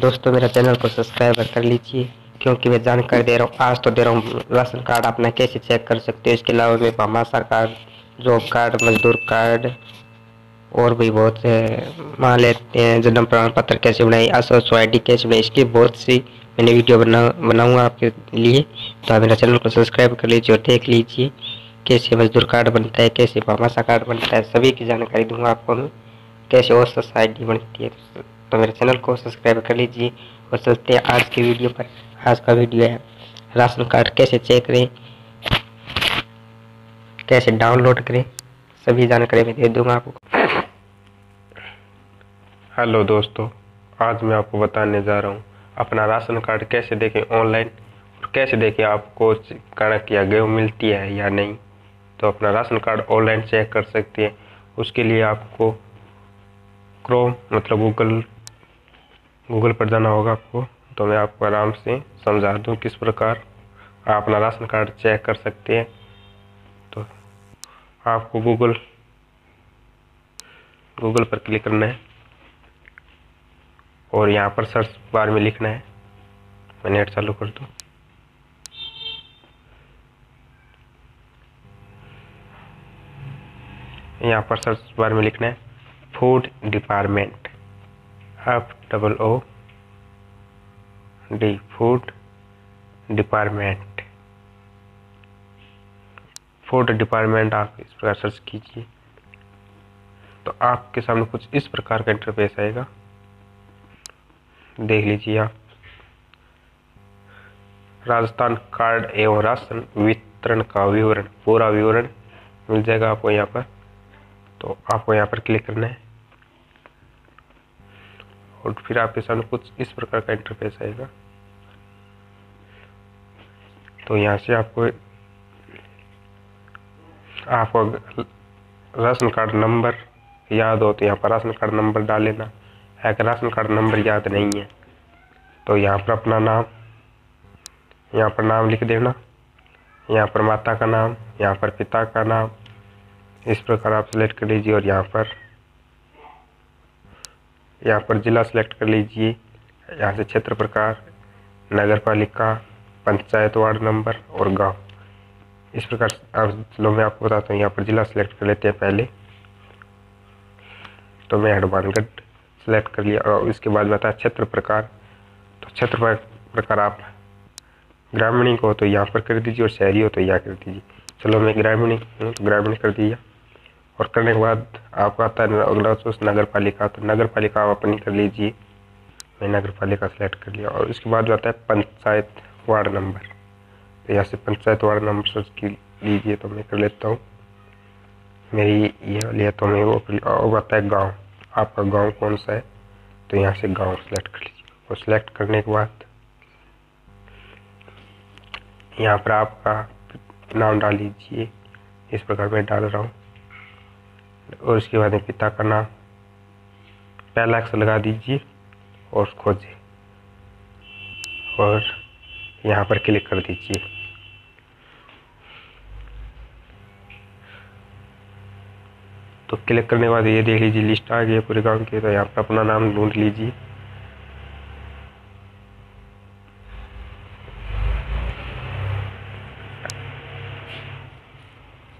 दोस्तों, मेरा चैनल को सब्सक्राइब कर लीजिए, क्योंकि मैं जानकारी दे रहा हूँ, आज तो दे रहा हूँ राशन कार्ड अपना कैसे चेक कर सकते हो? इसके अलावा मैं भामाशा कार्ड जॉब कार्ड मजदूर कार्ड और भी बहुत से मान लेते हैं जन्म प्रमाण पत्र कैसे बनाए असो आई डी कैसे बनाए, इसकी बहुत सी मैंने वीडियो बना, बनाऊँगा आपके लिए। तो आप मेरा चैनल को सब्सक्राइब कर लीजिए और देख लीजिए, कैसे मजदूर कार्ड बनता है, कैसे भामाशा कार्ड बनता है, सभी की जानकारी दूँगा आपको मैं, कैसे और सोसाइटी बनती है। तो मेरे चैनल को सब्सक्राइब कर लीजिए और चलते हैं आज की वीडियो पर। आज का वीडियो है, राशन कार्ड कैसे चेक करें, कैसे डाउनलोड करें, सभी जानकारी मैं दे दूँगा आपको। हेलो दोस्तों, आज मैं आपको बताने जा रहा हूँ, अपना राशन कार्ड कैसे देखें ऑनलाइन और कैसे देखें आपको कणक या गेहूँ मिलती है या नहीं। तो अपना राशन कार्ड ऑनलाइन चेक कर सकते हैं, उसके लिए आपको क्रोम मतलब गूगल गूगल पर जाना होगा आपको तो मैं आपको आराम से समझा दूँ किस प्रकार आप अपना राशन कार्ड चेक कर सकते हैं। तो आपको गूगल गूगल पर क्लिक करना है और यहाँ पर सर्च बार में लिखना है। मैं नेट चालू कर दूँ। यहाँ पर सर्च बार में लिखना है, food department. F double O D food department food department आप इस प्रकार सर्च कीजिए। तो आपके सामने कुछ इस प्रकार का इंटरफेस आएगा। देख लीजिए आप। राजस्थान कार्ड एवं राशन वितरण का विवरण, पूरा विवरण मिल जाएगा आपको यहाँ पर। तो आपको यहाँ पर क्लिक करना है। और फिर आपके सामने कुछ इस प्रकार का इंटरफेस आएगा। तो यहाँ से आपको आपको राशन कार्ड नंबर याद हो तो यहाँ पर राशन कार्ड नंबर डाल लेना। अगर राशन कार्ड नंबर याद नहीं है तो यहाँ पर अपना नाम, यहाँ पर नाम लिख देना। यहाँ पर माता का नाम, यहाँ पर पिता का नाम, इस प्रकार आप सेलेक्ट कर लीजिए और यहाँ पर यहाँ पर ज़िला सेलेक्ट कर लीजिए। यहाँ से क्षेत्र प्रकार नगर पालिका पंचायत वार्ड नंबर और गाँव। इस प्रकार चलो मैं आपको बताता हूँ, यहाँ पर ज़िला सेलेक्ट कर लेते हैं पहले। तो मैं हनुमानगढ़ सेलेक्ट कर लिया और इसके बाद बताया क्षेत्र प्रकार तो क्षेत्र प्रकार आप ग्रामीण को तो यहाँ पर कर दीजिए और शहरी हो तो यहाँ कर दीजिए। चलो मैं ग्रामीण हूँ तो ग्रामीण कर दिया। और करने के बाद आपको आता है अगला सोच नगर पालिका तो नगर पालिका आप अपनी कर लीजिए। मैं नगर पालिका सेलेक्ट कर लिया। और उसके बाद जो आता है पंचायत वार्ड नंबर। तो यहाँ से पंचायत वार्ड नंबर सर्च की लीजिए तो मैं कर लेता हूँ। मेरी ये लिया तो मैं वो और आता है गाँव। आपका गाँव कौन सा है? तो यहाँ से गाँव सेलेक्ट कर लीजिए। और सेलेक्ट करने के बाद यहाँ पर आपका नाम डाल लीजिए इस प्रकार मैं डाल रहा हूँ। और उसके बाद में पिता का नाम। पहला अक्सर लगा दीजिए और खोजिए और यहाँ पर क्लिक कर दीजिए। तो क्लिक करने के बाद ये देख लीजिए, लिस्ट आ गई पूरे गाँव की तो यहाँ पर अपना नाम ढूंढ लीजिए।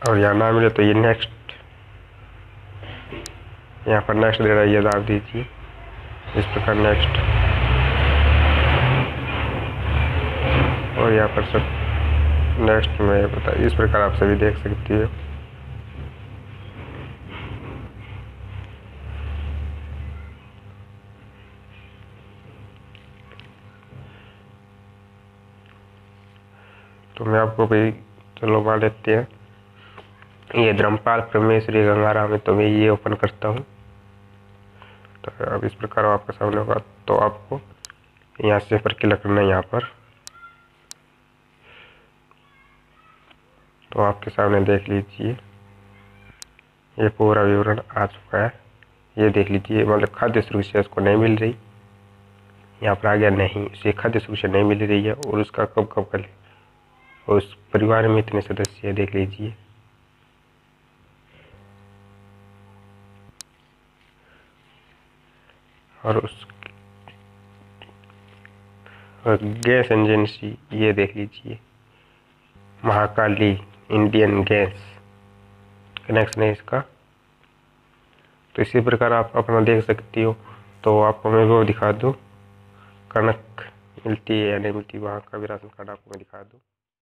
और यहाँ ना मिले तो ये नेक्स्ट यहाँ पर नेक्स्ट दे रहा है ये दाब दीजिए। इस प्रकार नेक्स्ट। और यहाँ पर सब नेक्स्ट में बता इस प्रकार आप सभी देख सकती हो। तो मैं आपको भी चलो मान लेते हैं। ये धर्मपाल परमेश्वरी गंगाराम है तो मैं ये ओपन करता हूँ। तो अब इस प्रकार आपके सामने होगा तो आपको यहाँ से पर क्लिक करना है यहाँ पर। तो आपके सामने देख लीजिए, ये पूरा विवरण आ चुका है। ये देख लीजिए मतलब खाद्य सुरक्षा उसको नहीं मिल रही। यहाँ पर आ गया, नहीं उसे खाद्य सुरक्षा नहीं मिल रही है और उसका कब कब कर और उस परिवार में इतने सदस्य देख लीजिए। और उस और गैस एजेंसी ये देख लीजिए। महाकाली इंडियन गैस कनेक्शन है इसका। तो इसी प्रकार आप अपना देख सकती हो तो आपको मैं वो दिखा दूँ। कनक मिलती है या नहीं मिलती, वहाँ का भी राशन कार्ड आपको मैं दिखा दूँ।